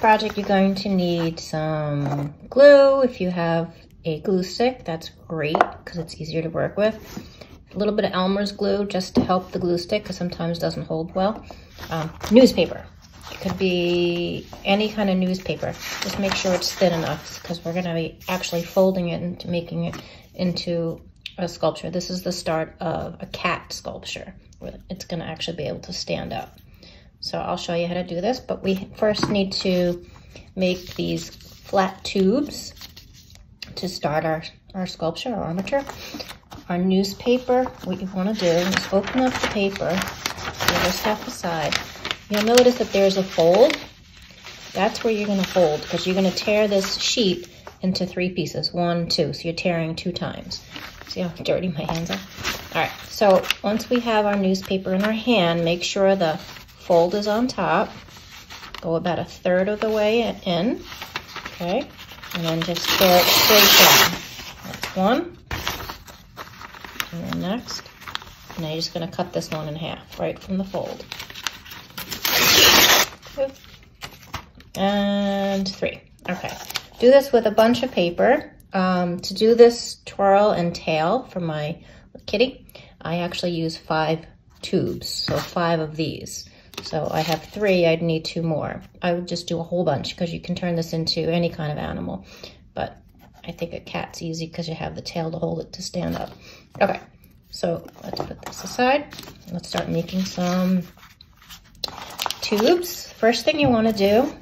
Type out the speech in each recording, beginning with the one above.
project, you're going to need some glue. If you have a glue stick, that's great because it's easier to work with. A little bit of Elmer's glue just to help the glue stick because sometimes it doesn't hold well. Um, newspaper. It could be any kind of newspaper. Just make sure it's thin enough because we're going to be actually folding it into making it into a sculpture. This is the start of a cat sculpture. It's going to actually be able to stand up. So I'll show you how to do this, but we first need to make these flat tubes to start our, our sculpture, our armature. Our newspaper, what you wanna do is open up the paper, the other stuff aside. You'll notice that there's a fold. That's where you're gonna fold because you're gonna tear this sheet into three pieces, one, two. So you're tearing two times. See how dirty my hands are? All right, so once we have our newspaper in our hand, make sure the fold is on top. Go about a third of the way in, okay? And then just tear it straight down. That's one. And then next. Now you're just gonna cut this one in half, right from the fold. Two. And three. Okay. Do this with a bunch of paper. Um, to do this twirl and tail for my kitty, I actually use five tubes, so five of these. So I have three, I'd need two more. I would just do a whole bunch because you can turn this into any kind of animal. But I think a cat's easy because you have the tail to hold it to stand up. Okay, so let's put this aside. Let's start making some tubes. First thing you want to do,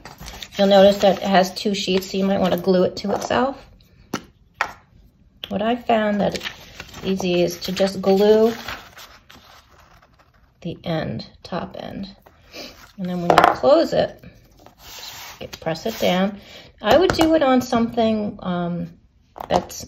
you'll notice that it has two sheets, so you might want to glue it to itself. What I found that easy is to just glue the end, top end. And then when you close it, press it down. I would do it on something um, that's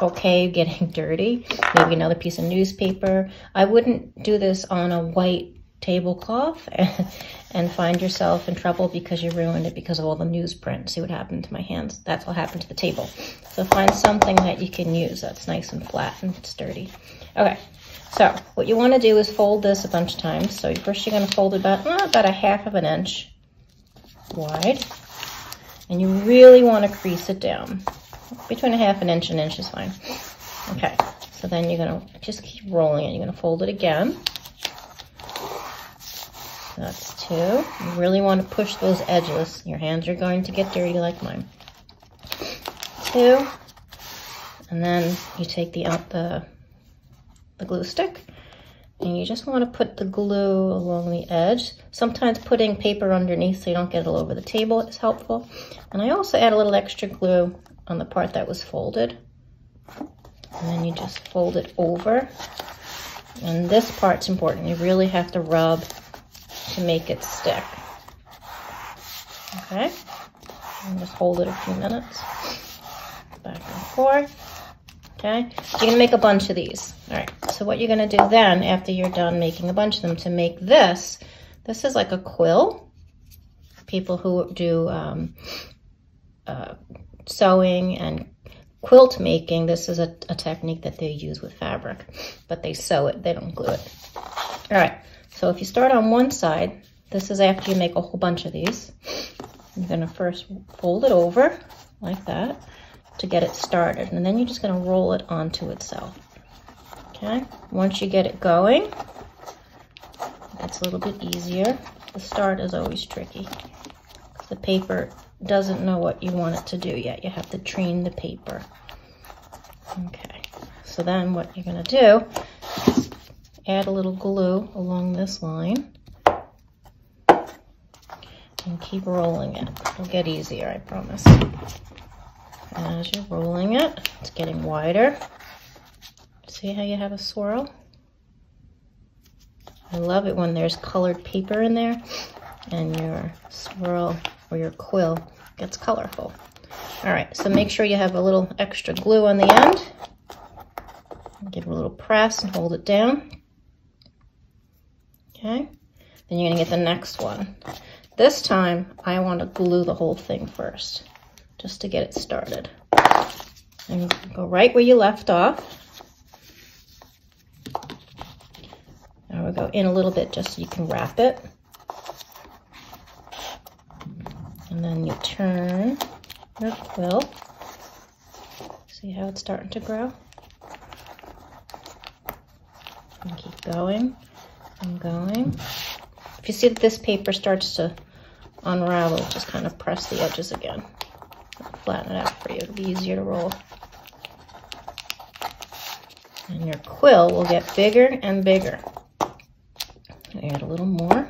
okay getting dirty. Maybe another piece of newspaper. I wouldn't do this on a white tablecloth and find yourself in trouble because you ruined it because of all the newsprint. See what happened to my hands? That's what happened to the table. So find something that you can use that's nice and flat and sturdy. Okay, so what you want to do is fold this a bunch of times. So first you're going to fold it about, well, about a half of an inch wide. And you really want to crease it down. Between a half an inch and an inch is fine. Okay, so then you're going to just keep rolling it. You're going to fold it again. That's two. You really want to push those edges. Your hands are going to get dirty like mine. Two. And then you take the, out the the glue stick. And you just want to put the glue along the edge. Sometimes putting paper underneath so you don't get it all over the table is helpful. And I also add a little extra glue on the part that was folded. And then you just fold it over. And this part's important. You really have to rub to make it stick. Okay? And just hold it a few minutes. Back and forth okay? You're gonna make a bunch of these. All right, so what you're gonna do then, after you're done making a bunch of them, to make this, this is like a quill. People who do um, uh, sewing and quilt making, this is a, a technique that they use with fabric, but they sew it, they don't glue it. All right, so if you start on one side, this is after you make a whole bunch of these. You're gonna first fold it over like that to get it started. And then you're just gonna roll it onto itself. Okay, once you get it going, it's a little bit easier. The start is always tricky. The paper doesn't know what you want it to do yet. You have to train the paper. Okay, so then what you're gonna do is add a little glue along this line and keep rolling it. It'll get easier, I promise as you're rolling it. It's getting wider. See how you have a swirl? I love it when there's colored paper in there and your swirl or your quill gets colorful. All right, so make sure you have a little extra glue on the end. Give it a little press and hold it down. Okay, then you're gonna get the next one. This time, I wanna glue the whole thing first just to get it started. And go right where you left off. Now we'll go in a little bit just so you can wrap it. And then you turn your quill. See how it's starting to grow? And keep going and going. If you see that this paper starts to unravel, just kind of press the edges again. Flatten it out for you. It'll be easier to roll. And your quill will get bigger and bigger. Add a little more.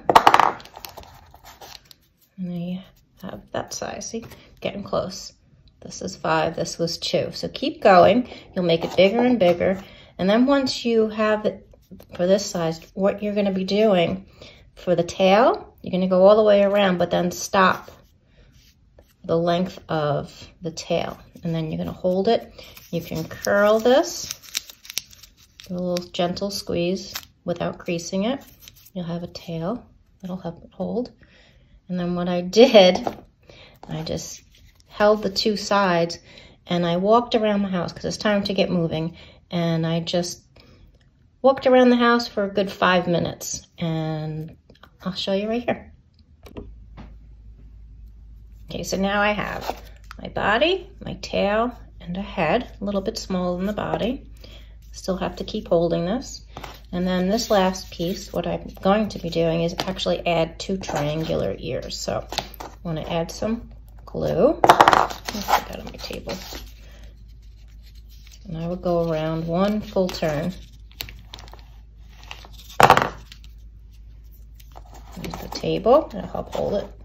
And then you have that size. See, getting close. This is five, this was two. So keep going. You'll make it bigger and bigger. And then once you have it for this size, what you're gonna be doing for the tail, you're gonna go all the way around, but then stop the length of the tail. And then you're gonna hold it. You can curl this, a little gentle squeeze without creasing it. You'll have a tail that'll help it hold. And then what I did, I just held the two sides and I walked around the house because it's time to get moving. And I just walked around the house for a good five minutes and I'll show you right here. Okay, so now I have my body, my tail, and a head, a little bit smaller than the body. Still have to keep holding this. And then this last piece, what I'm going to be doing is actually add two triangular ears. So I want to add some glue. Put that on my table. And I will go around one full turn. Use the table, it'll help hold it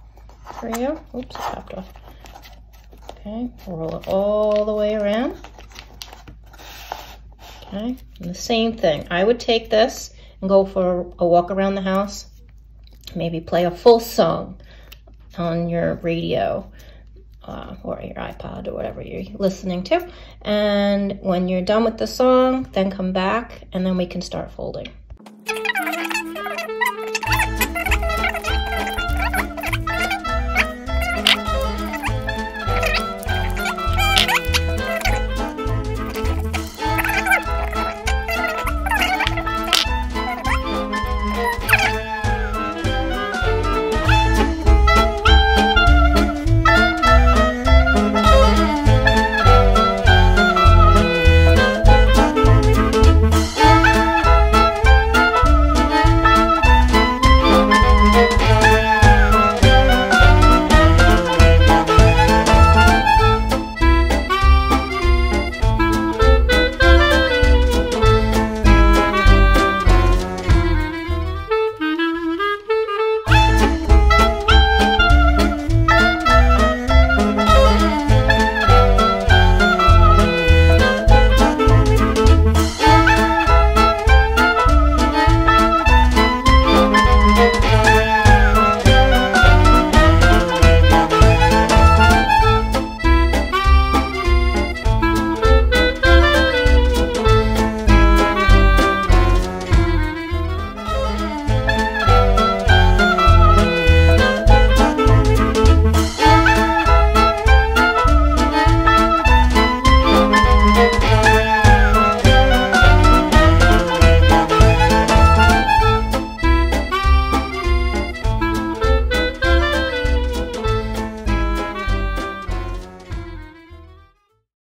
for you. Oops, popped off. Okay, roll it all the way around. Okay, and the same thing. I would take this and go for a walk around the house. Maybe play a full song on your radio uh, or your iPod or whatever you're listening to. And when you're done with the song, then come back and then we can start folding.